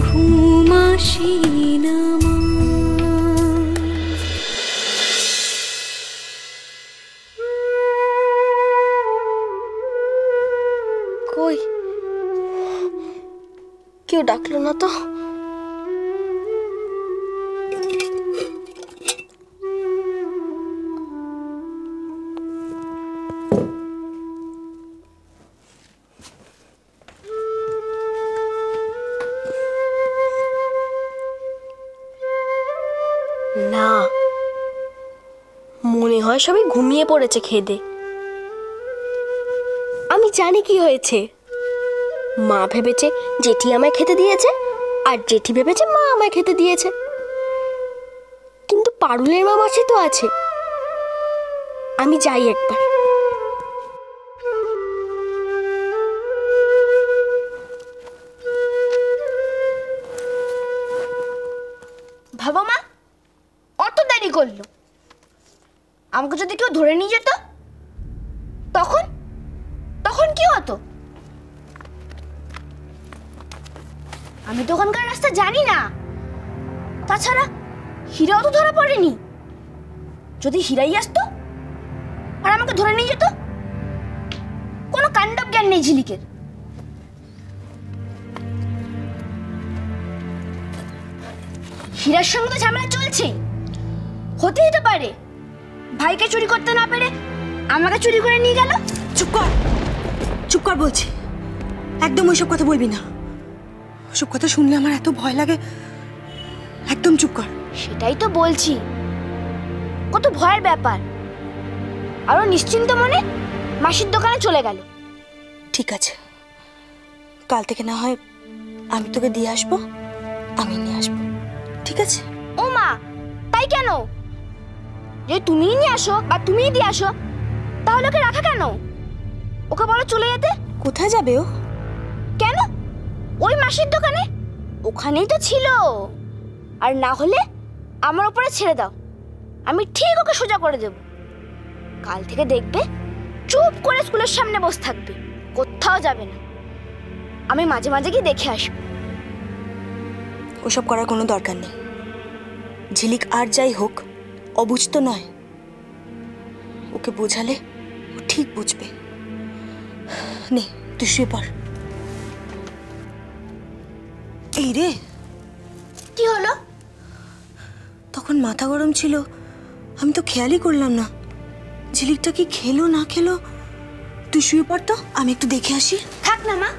ঘুম আসে মা কই? কেউ ডাকলো না তো? মনে হয় সবাই ঘুমিয়ে পড়েছে খেদে। আমি জানি কি হয়েছে। মা ভেবেছে জেঠি আমায় খেতে দিয়েছে, আর জেঠি ভেবেছে মা আমায় খেতে দিয়েছে। কিন্তু পারুলের মা মাসি তো আছে। আমি যাই একবার। ধরে নিয়ে যেত? তখন? তখন কি হতো? আমি তো ওখানকার রাস্তা জানি না। তাছাড়া হীরাও তো ধরা পড়েনি। যদি হীরাই আসতো আর আমাকে ধরে নিয়ে যেত, কোনো কাণ্ডব জ্ঞান নেই ঝিলিকের। হীরার সঙ্গে তো ঝামেলা চলছে হতেই হতে পারে। ভাইকে চুরি করতে না পেরে আমাকে চুরি করে নিয়ে গেল? চুপ কর। চুপ কর বলছি। একদম ওইসব কথা বলবি না। ওসব কথা শুনলে আমার এত ভয় লাগে। একদম চুপ কর। সেটাই তো বলছি। কত ভয়ের ব্যাপার। আরও নিশ্চিন্ত মনে মাসির দোকানে চলে গেল। ঠিক আছে। কাল থেকে না হয় আমি তোকে দিয়ে আসব আমি নিয়ে আসব। ঠিক আছে? ও মা তাই কেন? যে তুমিই নিয়ে আসো বা তুমিই দিয়ে আসো তাহলে ওকে রাখা কেন? ওকে বলো চলে যেতে। কোথায় যাবে ও? কেন? ওই মাসির দোকানে? ওখানেই তো ছিল। আর না হলে আমার উপরে ছেড়ে দাও। আমি ঠিক ওকে সোজা করে দেব। কাল থেকে দেখবে চুপ করে স্কুলের সামনে বসে থাকবে। কোথাও যাবে না। আমি মাঝে মাঝে গিয়ে দেখে আসব। ওসব করার কোনো দরকার নেই। ঝিলিক আর যাই হোক অবুঝ তো নয়। ওকে বোঝালে ও ঠিক বুঝবে। নে তুই শুয়ে পড়। এই রে। কি হলো? তখন মাথা গরম ছিল। আমি তো খেয়ালই করলাম না। ঝিলিকটা কি খেলো না খেলো? তুই শুয়ে পড় তো আমি একটু দেখে আসি। থাক না মা।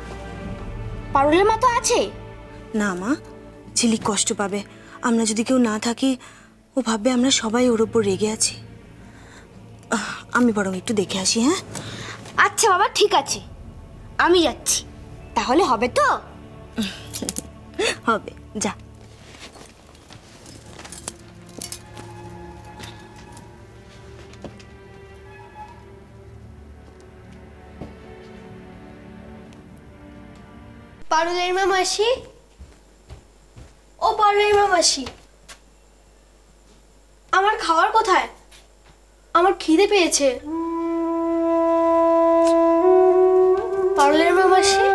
পারুলের মা তো আছে। না মা ঝিলিক কষ্ট পাবে। আমরা যদি কেউ না থাকি ও ভাববে আমরা সবাই ওর ওপর রেগে আছি। আমি বরং একটু দেখে আসি হ্যাঁ? আচ্ছা বাবা ঠিক আছে। আমি যাচ্ছি। তাহলে হবে তো? হবে যা। পারুলের মা মাসি ও পারুলের মা মাসি আমার খাওয়ার কোথায়? আমার খিদে পেয়েছে। পারলের মাসি?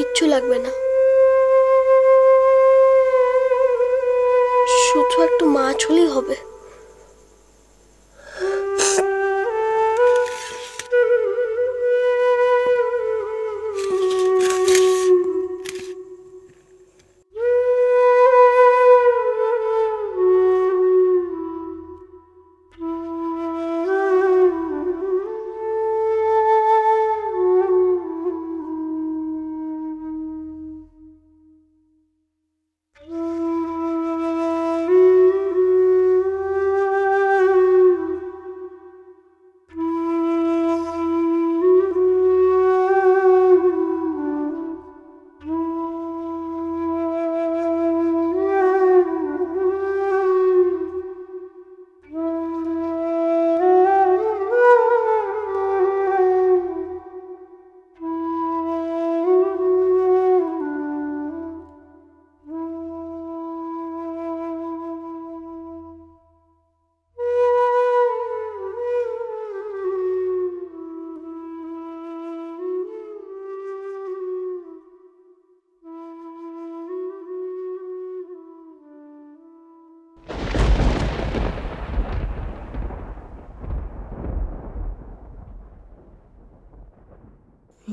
কিচ্ছু লাগবে না। শুধু একটু মাছ হলেই হবে।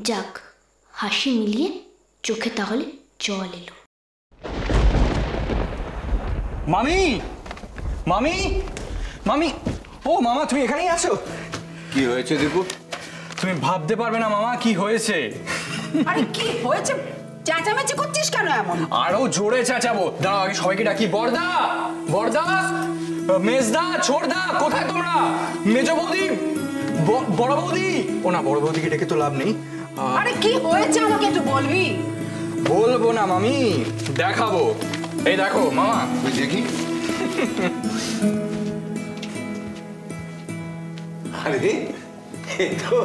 যাক হাসি মিলিয়ে চোখে তাহলে জল এলো। মামি! মামি! মামি! ও মামা তুমি এখানেই আছো? কি হয়েছে দীপু? তুমি ভাবতে পারবে না মামা কি হয়েছে? আরে কি হয়েছে? চেঁচামেচি করছিস কেন এমন? আরও জোরে চেঁচাবো। দাঁড়াও আগে সবাইকে ডাকি। বর্দা! বর্দা! মেজদা ছোড়দা কোথায় তোমরা? মেজ বৌদি! বড় বৌদি! ও না বড় বৌদিকে ডেকে তো লাভ নেই। আরে কি হয়েছে আমাকে একটু বলবি? বলব না মামি। দেখাবো। এই দেখো মামা। তুই দেখি। আরে এ তো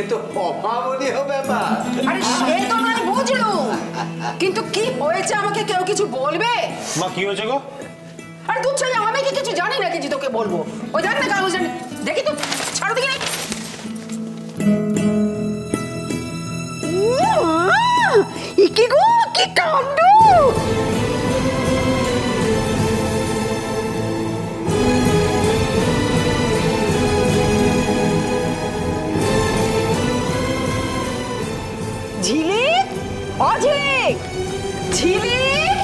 এ তো অভাবনীয় ব্যাপার। আরে সে তো বুঝলুম কিন্তু কি হয়েছে আমাকে কেউ কিছু বলবে? মা কি হয়েছে গো? আরে তুই ছেলে আমি কি কিছু জানি না কিছু তোকে বলব? ওই দেখ না কাগজ দেখি তো ছাড়ো দিকে কি গো কি কাণ্ড? ঝিলিক অঝিলিক ঝিলিক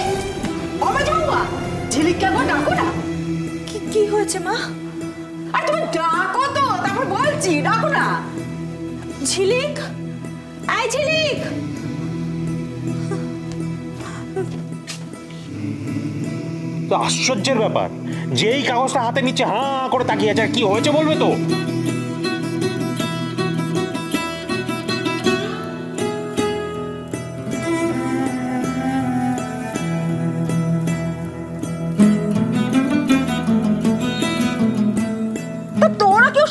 অমে যাওয়া ঝিলিককে একবার ডাকো না। কি কি হয়েছে মা? আর তুমি ডাকো তো তারপর বলছি ডাকো না। ঝিলিক? আয় ঝিলিক! তো আশ্চর্যের ব্যাপার। যেই কাগজটা হাতে নিচ্ছে হাঁ করে তাকিয়ে আছে আর কি হয়েছে বলবে তো?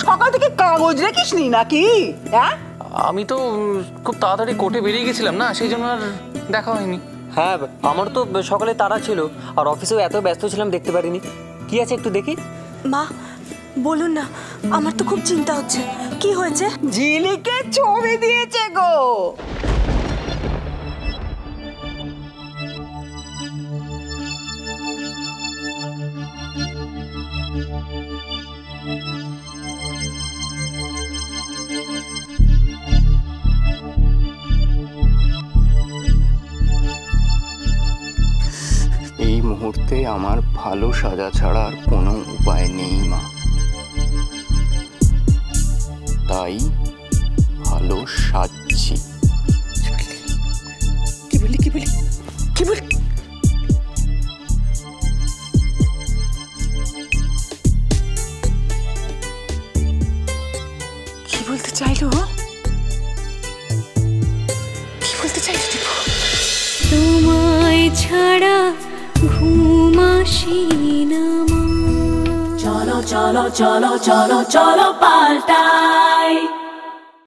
সকাল থেকে কাগজ রেখিস নি নাকি? হ্যাঁ? আমি তো খুব তাড়াতাড়ি কোর্টে বেরিয়ে গেছিলাম না সেই জন্য আর দেখা হয়নি। হ্যাঁ আমার তো সকালে তারা ছিল আর অফিসেও এত ব্যস্ত ছিলাম দেখতে পারিনি। কি আছে একটু দেখি? মা বলুন না আমার তো খুব চিন্তা হচ্ছে। কি হয়েছে? ঝিলিকে ছবি দিয়েছে গো! আমার ভালো সাজা ছাড়া আর কোনো উপায় নেই মা তাই ভালো সাজছি কি বলি কি বলি কি বলি কি বলতে চাইলো ও? কি বলতে চাইলো? তোমায় ছাড়া ঘুম না চলো চলো চলো চলো চলো পাল্টাই।